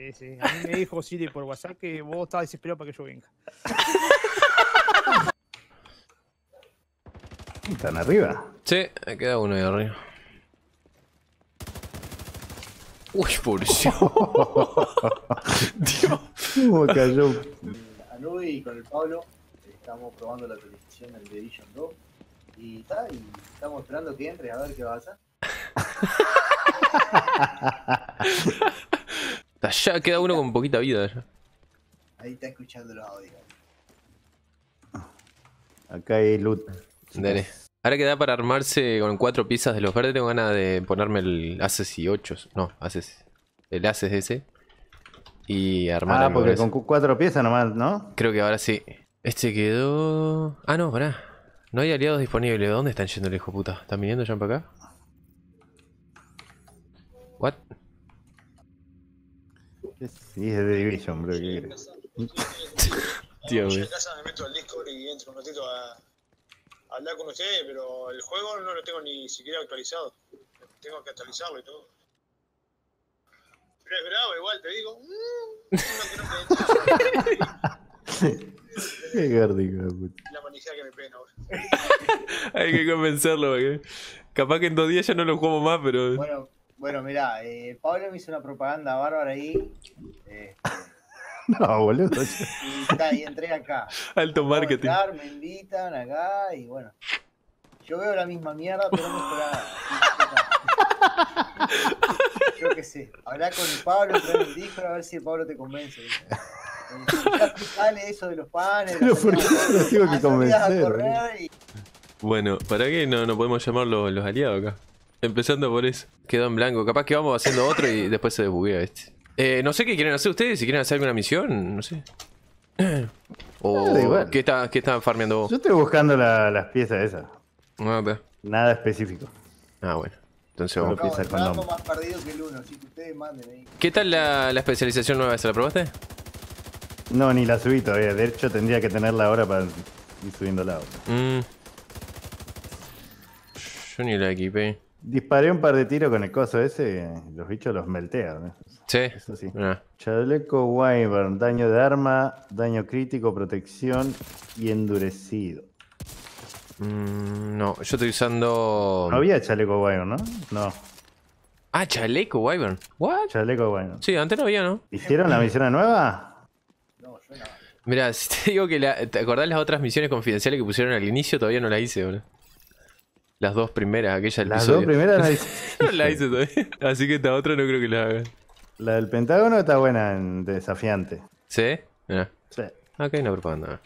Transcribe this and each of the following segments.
Sí, sí. A mí me dijo Siri por WhatsApp que vos estabas desesperado para que yo venga. ¿Están arriba? Sí, me queda uno ahí arriba. Uy, pobrecito. Dios. ¿Cómo cayó? a Nube y con el Pablo estamos probando la actualización del Edition 2 y está, y estamos esperando que entre a ver qué va a hacer. Ya queda uno con poquita vida. ya. Ahí está escuchando los audios. Acá hay loot. Dale. Ahora que da para armarse con cuatro piezas de los verdes, tengo ganas de ponerme el Aces y 8. No, Aces. El Aces ese. Y armar Ah, porque con cu- cuatro piezas nomás, ¿no? Creo que ahora sí. Este quedó. Ah, no, pará. No hay aliados disponibles. ¿Dónde están yendo el hijo de puta? ¿Están viniendo ya para acá? ¿What? Sí, es de Division, bro. ¿qué querés? Tío, Yo güey. en casa me meto al Discord y entro un ratito a, a hablar con ustedes, pero el juego no lo tengo ni siquiera actualizado. Tengo que actualizarlo y todo. Pero es bravo, igual te digo. mm, Qué gárdico, puta. la manijada que me pena ahora. Hay que convencerlo, porque capaz que en dos días ya no lo jugamos más, pero. Bueno, bueno, mirá, eh, Pablo me hizo una propaganda bárbara ahí. eh, No, boludo. y, está, y entré acá. Alto marketing. entrar, me invitan acá y bueno. Yo veo la misma mierda, pero mejorada. Yo qué sé. Hablar con el Pablo, entrar en el Discord a ver si el Pablo te convence. Explicale eso de los panes. Pero ¿por qué las lo tengo que convencer, y- Bueno, ¿para qué no, no podemos llamar los, los aliados acá? Empezando por eso. Quedó en blanco. Capaz que vamos haciendo otro y después se desbuguea este. Eh, no sé qué quieren hacer ustedes. Si quieren hacer alguna misión, no sé. O Da igual. ¿qué, está, ¿Qué están farmeando vos? Yo estoy buscando la- las piezas esas. Ah. Nada específico. Ah, bueno. Entonces vamos. Acabo pieza de con entrar nombre. más perdido que el uno, así que ustedes manden ahí. ¿Qué tal la, la especialización nueva? ¿Se la probaste? No, ni la subí todavía. De hecho, tendría que tenerla ahora para ir subiendo la otra. Mm. Yo ni la equipé. Disparé un par de tiros con el coso ese. Los bichos los meltean. ¿no? ¿Sí? Eso sí. Ah. Chaleco Wyvern, daño de arma, daño crítico, protección y endurecido. Mm, no, yo estoy usando. No había chaleco Wyvern, ¿no? No, Ah, chaleco, Wyvern. ¿What? chaleco Wyvern. Sí, antes no había, ¿no? ¿Hicieron la misión nueva? No, yo no. Mira, si te digo que la, ¿te acordás las otras misiones confidenciales que pusieron al inicio? Todavía no las hice, bro. Las dos primeras, aquella del Las episodio. dos primeras la hice. no las hice todavía. Así que esta otra no creo que la haga. La del Pentágono está buena en desafiante. ¿Sí? Mira. Sí. Acá hay una propaganda.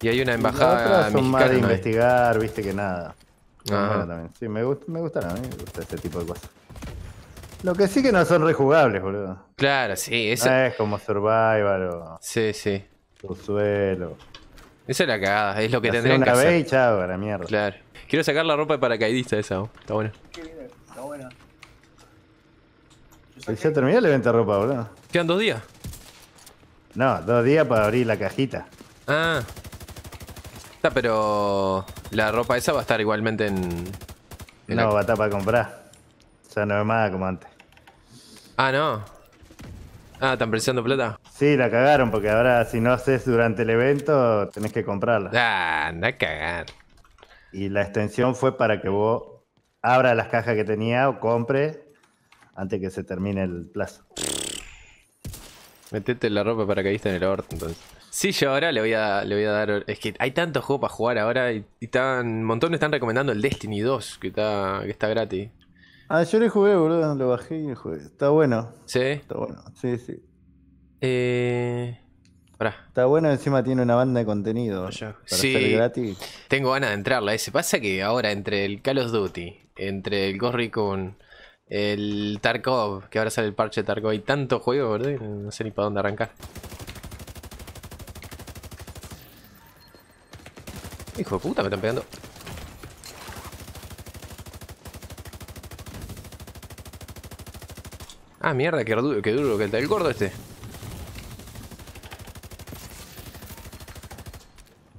Y hay una Las embajada otras son más de. ¿no? investigar, viste que nada. Buenas también. Sí, me, gust- me gustaron, a mí me gusta este tipo de cosas. Lo que sí que no son rejugables, boludo. Claro, sí, No esa. es como Survival o Sí, sí. Subsuelo. Esa es la cagada, es lo que tendrían que una hacer. vez y chao, a la mierda. Claro. Quiero sacar la ropa de paracaidista esa, ¿no? está bueno. Está buena. Yo ¿Y saqué- ya terminó el evento de ropa, boludo? Quedan dos días. No, dos días para abrir la cajita. Ah. Está, pero la ropa esa va a estar igualmente en. en No, la- va a estar para comprar. Ya no es más como antes. Ah, no. Ah, ¿están precisando plata? Sí, la cagaron porque ahora si no haces durante el evento tenés que comprarla. Ah, anda a cagar. Y la extensión fue para que vos abras las cajas que tenía o compre antes que se termine el plazo. Metete la ropa de paracaidista en el orto, entonces. Sí, yo ahora le voy a, le voy a dar. Es que hay tantos juegos para jugar ahora y, y están, un montón están recomendando el Destiny 2, que está, que está gratis. Ah, yo le jugué, boludo. Lo bajé y le jugué. Está bueno. ¿Sí? Está bueno. Sí, sí. Eh. Pará. Está bueno, encima tiene una banda de contenido. Para Sí. ser gratis. Tengo ganas de entrarla. Ese pasa que ahora entre el Call of Duty, entre el Ghost Recon, el Tarkov, que ahora sale el parche de Tarkov, hay tantos juegos, ¿verdad? No sé ni para dónde arrancar. Hijo de puta, me están pegando. Ah, mierda, qué duro, qué duro que está el gordo este.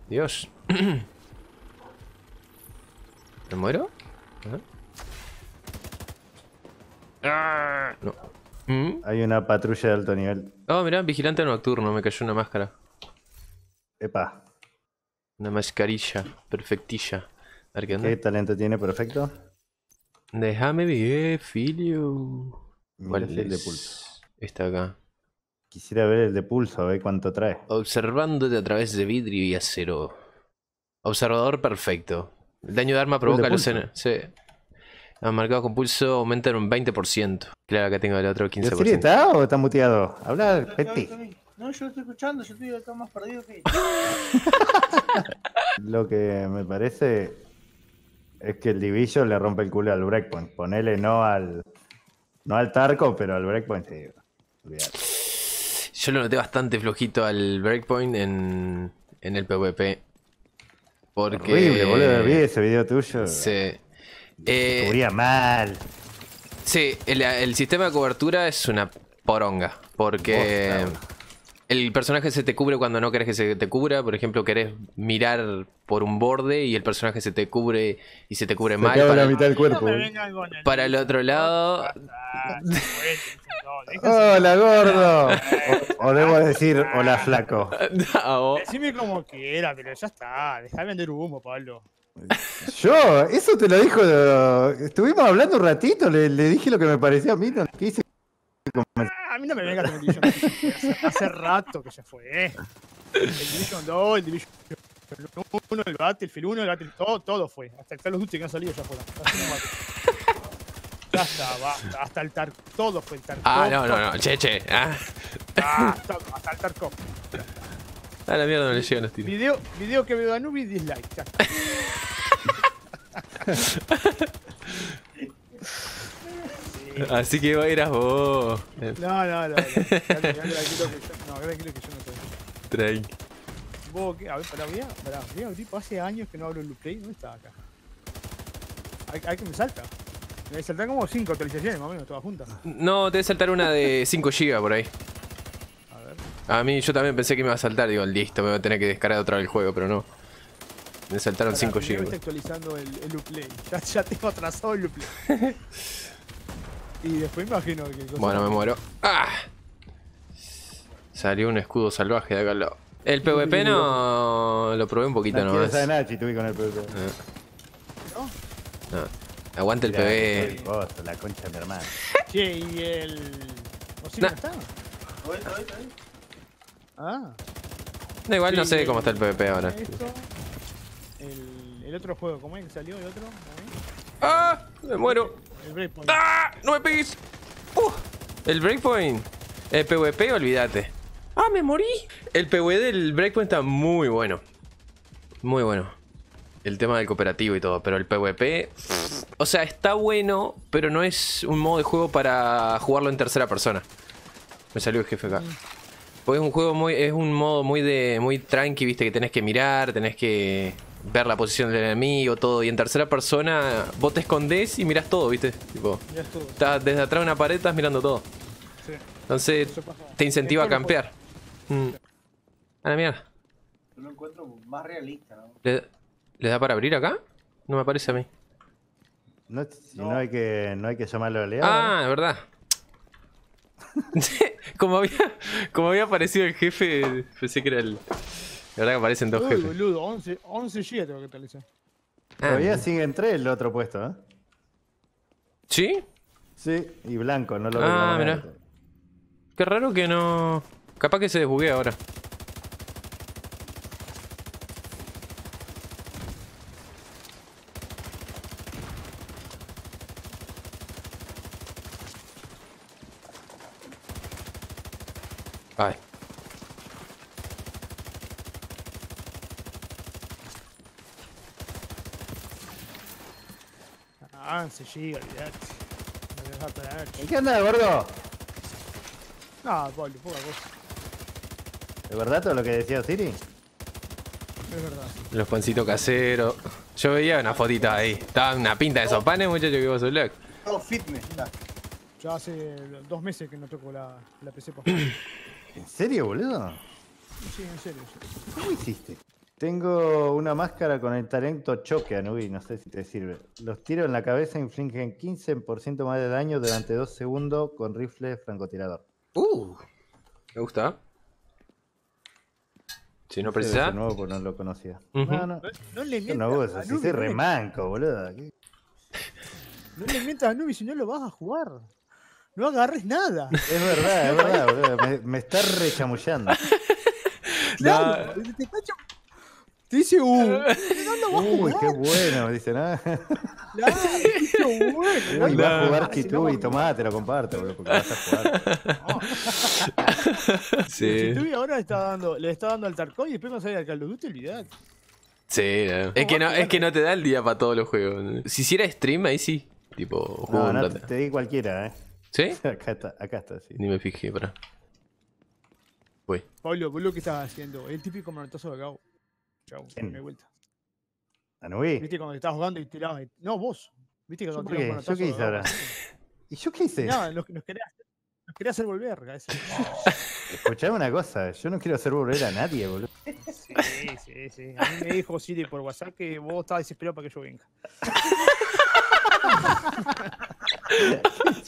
Dios. ¿Me muero? Ah, No. ¿Mm? Hay una patrulla de alto nivel. Oh, mirá, vigilante nocturno, me cayó una máscara. Epa, Una mascarilla, perfectilla. A ver qué onda. ¿qué talento tiene? Perfecto. Déjame ver, filio. ¿Cuál si el de es? pulso. Está acá. Quisiera ver el de pulso, a ver cuánto trae. Observándote a través de vidrio y acero. Observador perfecto. El daño de arma El provoca los. Sí. Los marcados con pulso aumentan un 20%. Claro que tengo el otro ¿El 15%. Siri está o está muteado? Habla, estoy. No, yo lo estoy escuchando, yo estoy acá más perdido que. Lo que me parece es que el Division le rompe el culo al Breakpoint. Ponele no al. No al Tarco, pero al Breakpoint sí. Olvidate. Yo lo noté bastante flojito al breakpoint en, en el PvP. Porque. Horrible, boludo. Vi ese video tuyo. Sí. Se Eh, cubría mal. sí, el, el sistema de cobertura es una poronga. Porque. El personaje se te cubre cuando no querés que se te cubra. Por ejemplo, querés mirar por un borde y el personaje se te cubre y se te cubre Se mal. te Para, la mitad del cuerpo. el- para el otro lado. Hola, gordo. O, o debo decir, hola, flaco. No, Decime como quiera, pero ya está. Deja de vender humo, Pablo. Yo, eso te lo dijo. Estuvimos hablando un ratito, le, le dije lo que me parecía a mí. ¿no? ¿Qué hice? A mí no me vengas con el Division. hace, hace rato que ya fue. El Division 2, el Division 1, el Battlefield 1, el Battlefield todo, todo fue. Hasta el Call of Duty que han salido ya fueron. Está, basta. Hasta el Tarkov. Todo fue el Tarkov. Ah, no, no, no. Che, che. Ah, todo, hasta el Tarkov. a la mierda no le llegan los tiros. Video, video que veo a Nubi, dislike. Así que eras vos. No, no, no. no. Tranquilo que yo, no, yo soy. Tranqui. ¿Vos qué? A ver, pará, voy a, pará, voy a abrir, hace años que no hablo en Play, ¿dónde está acá? Hay, hay que me salta. Me saltan como 5 actualizaciones más o menos, todas juntas. No, te debe saltar una de 5 GB por ahí. A ver. A mí yo también pensé que me iba a saltar. Digo, listo, me voy a tener que descargar otra vez el juego, pero no. Me saltaron Pará, 5 primero GB. está actualizando el, el Uplay. Ya, ya tengo atrasado el Uplay. y después imagino que... cosa- Bueno, me muero. ¡Ah! Salió un escudo salvaje de acá al lado. El PvP no lo probé un poquito No nomás. saber nada, Chitubi, con el PvP. ¿No? No. Aguanta el PvP. la concha de mi hermano. Che, y el... ¿O sí Nah. no está? Ah. No, igual no sé el- cómo está el PvP ahora. Esto... El, el otro juego, ¿cómo es que salió el otro? ¡Ah! Me muero. El Breakpoint. ¡Ah! ¡No me pegues! ¡Uh! El Breakpoint. El PvP, olvídate. ¡Ah, me morí! El PvE del Breakpoint está muy bueno. Muy bueno. El tema del cooperativo y todo. Pero el PvP. O sea, está bueno, pero no es un modo de juego para jugarlo en tercera persona. Me salió el jefe acá. Porque es un juego muy. Es un modo muy de. muy tranqui, viste, que tenés que mirar, tenés que ver la posición del enemigo, todo. Y en tercera persona, vos te escondés y mirás todo, viste. Tipo. Estás desde atrás de una pared, estás mirando todo. Sí. Entonces te incentiva a campear. Mm. A la mierda. Yo lo encuentro más realista, ¿no? ¿Le, le da para abrir acá? No me parece a mí. No, si No. no. hay que, no hay que llamarlo aliado. Ah, es verdad. como, había, como había aparecido el jefe, pensé que era el. La verdad que aparecen dos Uy, jefes. boludo, 11, 11 GB tengo que actualizar. Ah, Todavía sigue entre el otro puesto, ¿eh? ¿Sí? Sí, y blanco, no lo Ah, veo. mirá. Qué raro que no. Capaz que se desbuguea ahora. Ay. 11 GB, olvidate. Me deja. ¿En qué anda, gordo? No, Pablo, poca cosa. ¿De verdad todo lo que decía Siri? Es verdad. Los pancitos caseros. Yo veía una fotita ahí. Estaba una pinta de esos panes, muchacho, que vos sos loco. Todo fitness, está. Ya hace dos meses que no toco la, la PC. ¿En serio, boludo? Sí, en serio. sí. ¿Cómo hiciste? Tengo una máscara con el talento choque, Anubi, no sé si te sirve. Los tiros en la cabeza infligen 15% más de daño durante 2 segundos con rifle francotirador. Uh, me gusta. Si no precisa. nuevo porque no lo conocía. No, no. No, no le Yo mientas no uso, si soy no le- remanco, boludo. ¿qué? No le mientas a Nubi si no lo vas a jugar. No agarres nada. Es verdad, es verdad, boludo. Me, me está rechamullando. Claro, te, te está dice, uh, no lo vas a Uy, qué bueno, dice, ¿no? Claro, te dice, bueno, no Uy, va vas a jugar no, y tomá, te lo comparto, boludo, porque vas a jugar. Sí. Si ahora le está dando, le está dando al Tarkov y después cuando sale al Call of Duty, olvidate. Sí, no. Es que no, es que no te da el día para todos los juegos. Si hiciera stream, ahí sí. Tipo, juego No, no, te, te di cualquiera, ¿eh? ¿Sí? Acá está, acá está, sí. Ni me fijé, para. Uy. Pablo, vos lo que estabas haciendo, el típico manotazo de Gabo. Chau, ¿Quién? me vuelta. Anubi. ¿Viste cuando estabas jugando y tirabas? y- No, vos. ¿Viste que ¿Yo cuando tirabas ¿Yo qué hice de ahora? ¿Y yo qué hice? Nada, nos, nos quería, nos quería hacer volver. ese. Escuchame una cosa, yo no quiero hacer volver a nadie, boludo. Sí, sí, sí. A mí me dijo Siri por WhatsApp que vos estabas desesperado para que yo venga.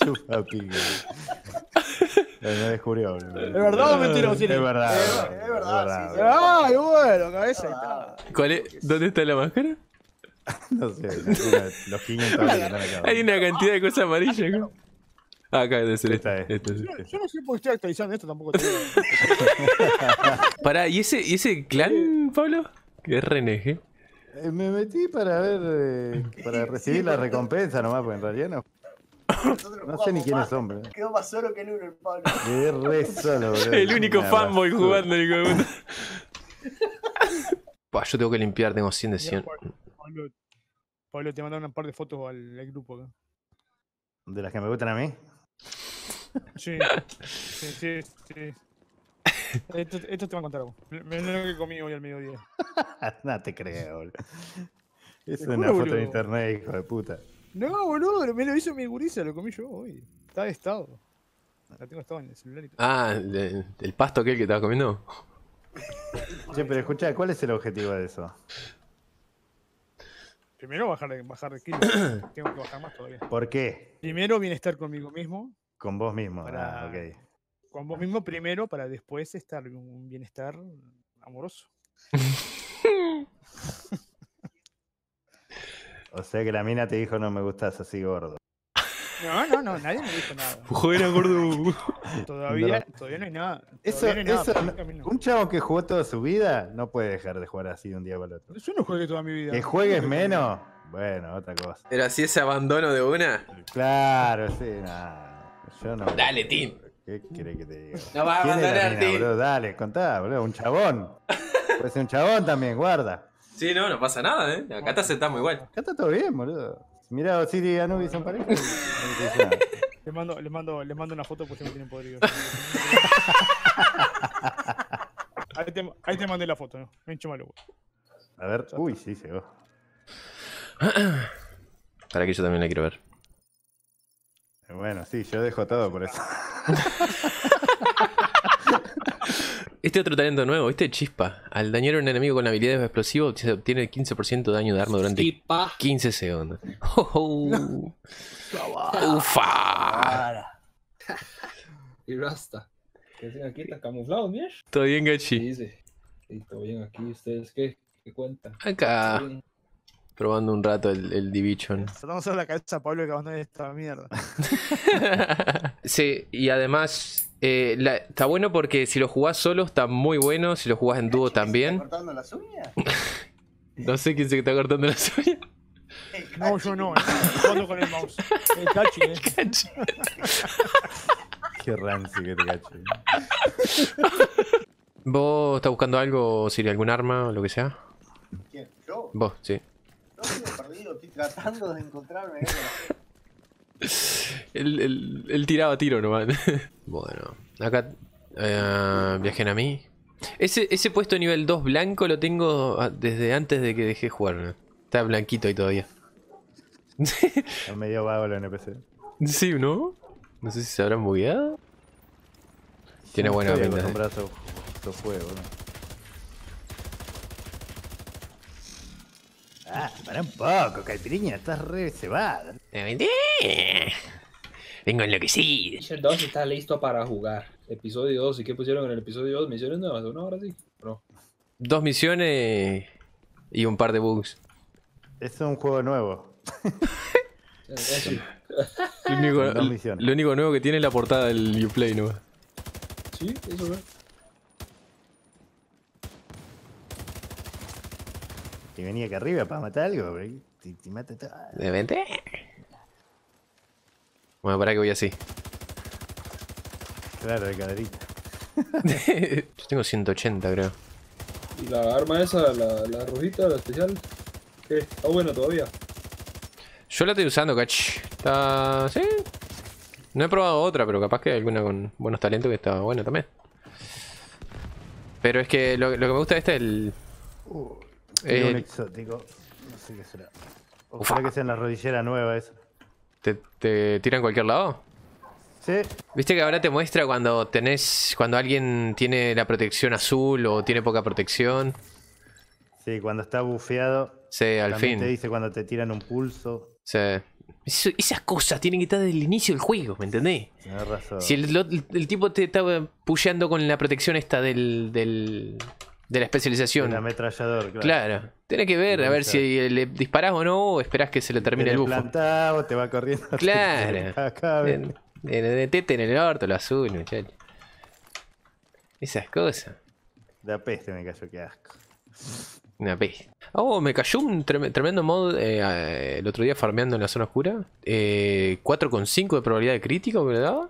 Chupa pico. Me descubrió, boludo. ¿Es verdad o mentira? Es verdad. Es verdad, sí, sí. Ay, bueno, cabeza. ¿Cuál es? ¿Dónde está la máscara? No sé, los 500 dólares que están acá. Hay una cantidad de cosas amarillas. acá. Ah, acá debe ser Esta esta. es. esta es. Yo, yo no sé por qué estoy actualizando esto tampoco. Te digo. Pará, ¿y ese, ¿y ese clan, Pablo? Que es RNG. Eh, Me metí para ver, eh, para recibir la recompensa nomás, porque en realidad no. No sé ni más. son, boludo. Quedó más solo que el uno el Pablo. Quedé re solo, boludo. El único fanboy jugando, hijo de puta. Buah, yo tengo que limpiar, tengo 100 de 100. Pablo, Pablo, te mandaron un par de fotos al, al grupo. acá. ¿De las que me gustan a mí? Sí, sí, sí. sí. Esto, esto te va a contar vos. Me lo que comí hoy al mediodía. no te creo, boludo. Es Te una juro, foto de internet, hijo de puta. No, boludo, me lo hizo mi gurisa, lo comí yo hoy. Está de estado. La tengo estado en el celular y todo. Ah, ¿el, el pasto aquel que estaba comiendo? Che, pero escucha, ¿cuál es el objetivo de eso? Primero bajar de, bajar de kilos. tengo que bajar más todavía. ¿Por qué? Primero bienestar conmigo mismo. Con vos mismo. Para- Ah, ok. Con vos mismo primero para después estar en un bienestar amoroso. O sea que la mina te dijo no me gustas así gordo. No, no, no, nadie me dijo nada. Joder, gordo. Todavía, todavía no hay nada. Eso, todavía no hay nada, eso, no- en camino. un chavo que jugó toda su vida no puede dejar de jugar así de un día para el otro. Yo no jugué toda mi vida. Que juegues menos, bueno, otra cosa. Pero así ese abandono de una. Claro, sí, nada. Yo no. Dale, Tim. ¿Qué querés que te diga? No vas a ¿Quién es la abandonar, Tim. Dale, contá, boludo. Un chabón. Puede ser un chabón también, guarda. Sí, no, no pasa nada, ¿eh? Acá te aceptamos igual. Acá está todo bien, boludo. Mirá, Osiris y Anubis son pareja. Les mando, les mando, les mando una foto porque me tienen podrido. ahí, te, ahí te mandé la foto, ¿no? Me hincho malo. A ver, uy, sí, llegó. Para que yo también la quiero ver. Bueno, sí, yo dejo todo por eso. Este otro talento nuevo, ¿viste? Chispa. Al dañar a un enemigo con habilidades explosivas se obtiene 15% de daño de arma durante Tipa. 15 segundos. Oh, oh. Ufa. Y Rasta. ¿Qué hacen aquí? ¿Están camuflados, Mish? ¿Todo bien, Gachi? Sí, sí. Sí, todo bien aquí. ¿Ustedes qué? ¿Qué cuentan? Acá, probando un rato el, el Division. De hacer la cabeza a Pablo que esta mierda. sí, y además eh, la- está bueno porque si lo jugás solo está muy bueno, si lo jugás en dúo ¿Está también. cortando las uñas? No sé quién se está cortando la suya. No, yo no, eh. Jugando con el mouse. El cachi, eh. Qué rancio que te cacho. ¿Vos estás buscando algo, Siri, algún arma o lo que sea? ¿Quién? ¿Yo? Vos, sí. No estoy perdido, estoy tratando de encontrarme. El, el, el tiraba tiro nomás. bueno, acá eh, viajen a mí. Ese, ese puesto nivel 2 blanco lo tengo ah, desde antes de que dejé de jugar. ¿no? Está blanquito ahí todavía. Es medio vago el NPC. sí, ¿no? No sé si se habrán bugueado. Tiene No buena pinta. ¿no? Ah, para un poco, Caipiriña, estás re cebado. Vengo enloquecido. Division 2 está listo para jugar. Episodio 2. ¿Y qué pusieron en el episodio 2? ¿Misiones nuevas o no? Ahora sí. No. Dos misiones y un par de bugs. Es un juego nuevo. Lo único, lo único nuevo que tiene es la portada del Uplay, ¿no? Sí, eso es. Y venía acá arriba para matar algo, te, te mata todo. ¿De 20? Bueno, para que voy así. Claro, de caderita. Yo tengo 180, creo. Y la arma esa, la, la rojita, la especial. ¿Qué? Está buena todavía. Yo la estoy usando, cach. Está. ¿Sí? No he probado otra, pero capaz que hay alguna con buenos talentos que está buena también. Pero es que lo, lo que me gusta de este es el. Tiene un Eh, exótico. No sé qué será. Ojalá que sea en la rodillera nueva esa. te, te tira en cualquier lado. Sí, Viste que ahora te muestra cuando tenés. Cuando alguien tiene la protección azul o tiene poca protección. sí, cuando está bufeado. Sí, al fin. te dice cuando te tiran un pulso. Sí. Eso- esas cosas tienen que estar desde el inicio del juego, ¿me entendés? Tienes razón. Si el, tipo te estaba pusheando con la protección esta del, del, de la especialización. El ametrallador, claro. Claro, tenés que ver, a ver si le disparás o no, o esperás que se le termine Te el bufo. plantado, te va corriendo. Claro. Acá, En, en el tete en el orto, lo azul, muchacho. Esas cosas. De peste me cayó, qué asco. Una peste. Oh, me cayó un trem- tremendo mod eh, el otro día farmeando en la zona oscura. Eh, 4,5 de probabilidad de crítico daba.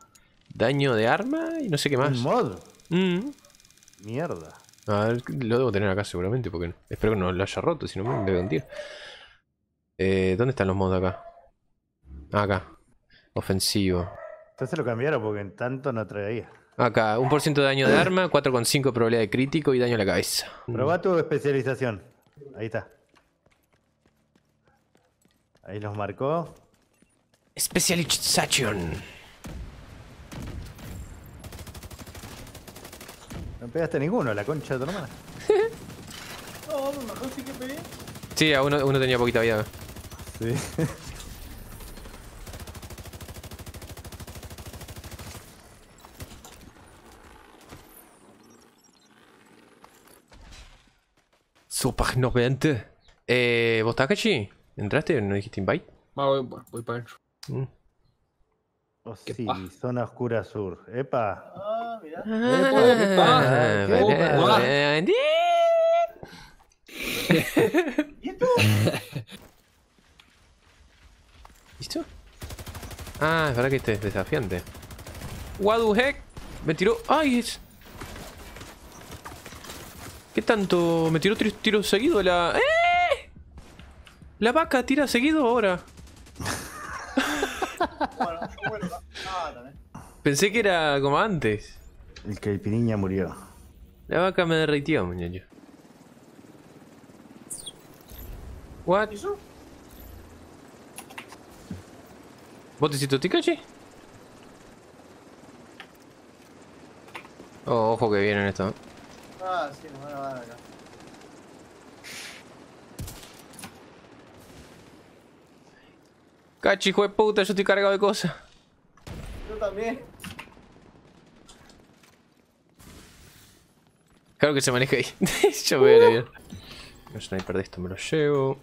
Daño de arma y no sé qué más. Un mod. Mm. Mierda. A ver, lo debo tener acá seguramente, porque espero que no lo haya roto, si no me debe un tiro. Eh, ¿Dónde están los mods acá? Ah, acá. Ofensivo. Entonces lo cambiaron porque en tanto no traía. Acá, 1% de daño de arma, 4,5 de probabilidad de crítico y daño a la cabeza. Probá tu especialización. Ahí está. Ahí los marcó. Specialization. No pegaste ninguno, la concha de tu hermana. No, me mejor sí que pegué. Sí, a uno, uno tenía poquita vida. Sí. Super 90. Eh, ¿Vos Takashi? ¿Entraste? ¿No dijiste invite? Va, voy, voy, voy para adentro. Mm. Oh, sí, zona oscura sur. Epa. Ah, mirá. ¿qué pasa? Ah. ¿Y esto? ¿Listo? Ah, es verdad que este es desafiante. What the heck? Me tiró. ¡Ay! Es... ¿Qué tanto? Me tiró tres tiros seguidos la. ¡Eh! La vaca tira seguido ahora. Bueno, yo vuelvo. Ah. Pensé que era como antes. El caipiriña murió. La vaca me derritió, muñeño. What? ¿Vos te hiciste Tikachi? Oh, ojo que vienen esto. Ah, sí, nos van a dar acá. Cachi, hijo de puta, yo estoy cargado de cosas. Yo también. Claro que se maneja ahí. yo voy a bien. El sniper de esto me lo llevo.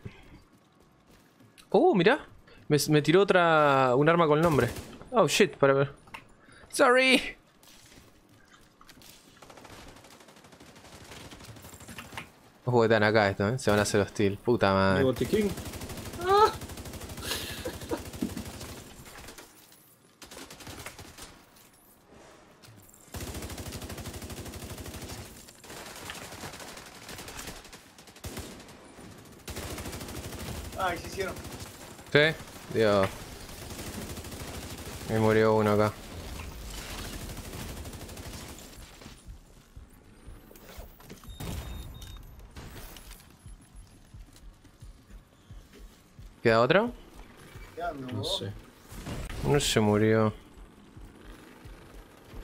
Oh, mirá. Me, me tiró otra. un arma con nombre. Oh shit, para ver. Sorry. Ojo que están acá esto, ¿eh? Se van a hacer hostil. Puta madre. botiquín. Ah, ¿y se hicieron? ¿Sí? Dios. Me murió uno acá. ¿Queda otro? No sé. No se murió.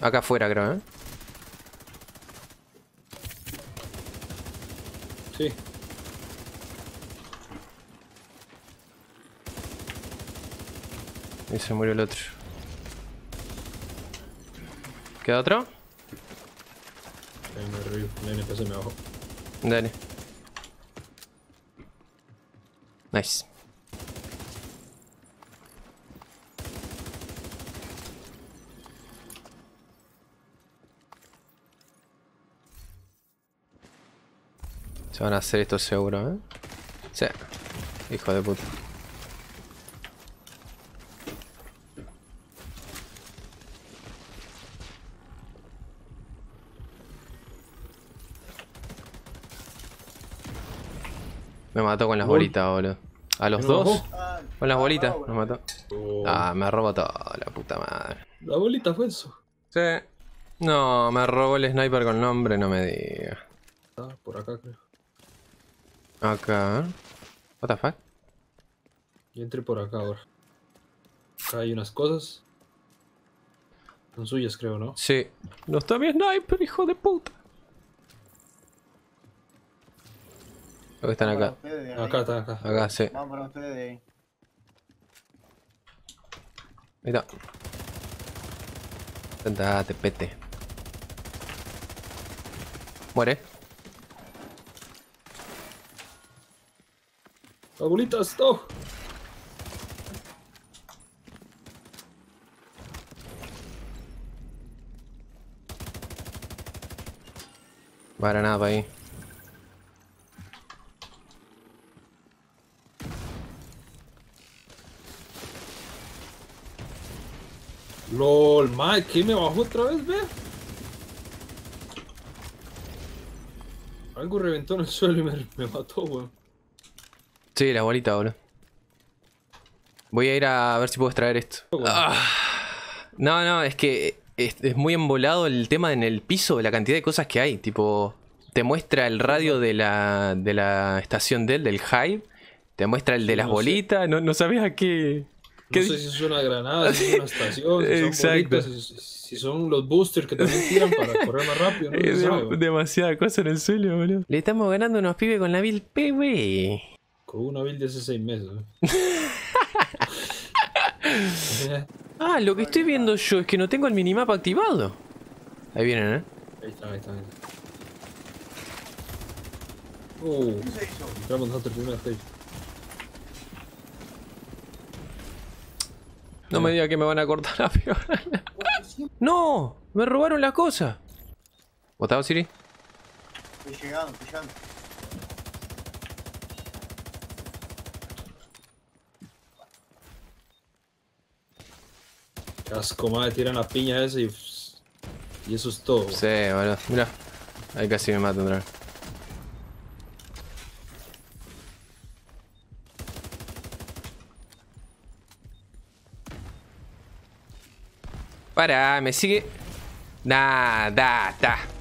Acá afuera creo, ¿eh? Sí. Y se murió el otro. ¿Queda otro? Me bajó. Dale. Nice. Se van a hacer esto seguro, ¿eh? Sí. Hijo de puta. Me mató con las bolitas, boludo. A los ¿Me dos. Con las bolitas, nos mató. Oh, Ah, me robó todo, la puta madre. La bolita fue eso. Sí. No, me robó el sniper con nombre, no me diga. Ah, por acá creo. Acá. What the fuck? Yo entré por acá ahora. Acá hay unas cosas. Son suyas creo, ¿no? Sí. No está mi sniper, hijo de puta. Creo que están acá. ahí. Acá está, acá. Acá, sí. Ahí Vamos para ustedes de ahí. está. Sentate, pete. Muere. ¡Las bolitas! ¡No! Para nada para ahí. LOL, Mike, ¿qué me bajó otra vez, ve? Algo reventó en el suelo y me, me mató, weón. Sí, la bolita, boludo. Voy a ir a ver si puedo extraer esto. Bueno. Ah. No, no, es que es, es muy embolado el tema en el piso, la cantidad de cosas que hay. Tipo, te muestra el radio de la, de la estación del, del Hive. Te muestra el de las no sé. bolitas. No, no sabes a qué. No sé si es una granada, si es una estación, si son Exacto. bolitas, si, si son los boosters que también tiran para correr más rápido, no Es demasiada cosa en el suelo, boludo. Le estamos ganando unos pibes con la Bill P, wey. Con una build de hace seis meses, weón. Ah, lo que estoy viendo yo es que no tengo el minimapa activado. Ahí vienen, ¿eh? Ahí está, ahí está. Ahí está. Uh, entramos nosotros primero stage. No me diga que me van a cortar la pierna. ¡No! ¡Me robaron las cosas! ¿Votado, Siri? Estoy llegando, estoy llegando. Asco, madre, tiran la piña esa y. Y eso es todo. Sí, boludo. Mira. Ahí casi me matan otra vez. Para, me sigue. Nah, da, da.